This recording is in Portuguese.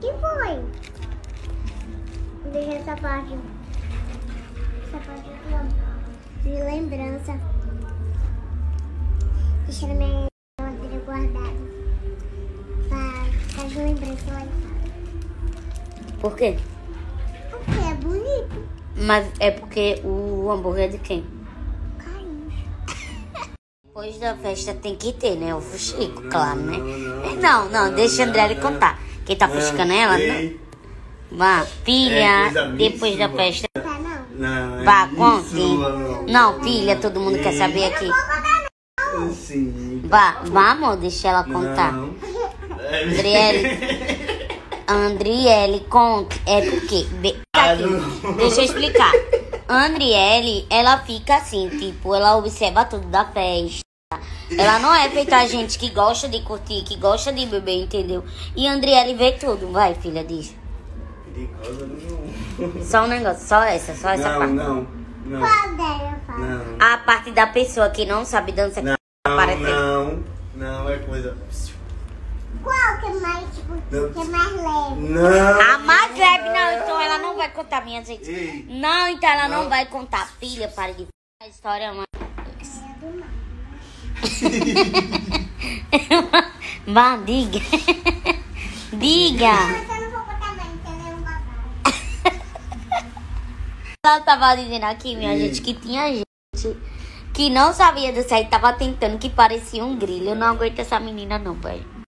que foi? Deixa essa parte. Essa parte de lembrança. Deixa na minha geladeira guardada. Pra ficar de lembrança lá em casa. Por quê? Porque é bonito. Mas é porque o hambúrguer é de quem? Depois da festa tem que ter, né? O fuxico, claro, né? Não, não, deixa a André contar. Quem tá fuscando ela? Ei, Vá, É filha, coisa depois da festa. Tá não? Não, é Vá, isso, conte. não. Não, filha, todo mundo quer saber aqui. Sim. Vá, vá, amor, deixa ela contar. Não. Andriele. Andriele, conte. É porque. be- Ah, aqui, não. Deixa eu explicar. Andriele, ela fica assim, tipo, ela observa tudo da festa. Ela não é feita a gente que gosta de curtir, que gosta de beber, entendeu? E Andriele vê tudo. Vai, filha, diz. Perigosa não. Só um negócio, só essa, só essa Não, parte. não, não. Qual dela fala? Não. A parte da pessoa que não sabe dançar que Não, aparece. não, não é coisa. Qual que é mais, tipo, Não. que é mais leve? Não. A mais leve não, então ela não vai contar, minha gente. Ei. Não, então ela não, Não. vai contar. Filha, para de a história, mãe. É do mar. Vá, diga. diga. Ela tava dizendo aqui, minha gente, que tinha gente que não sabia dançar e tava tentando que parecia um grilo. Eu não aguento essa menina, não, velho.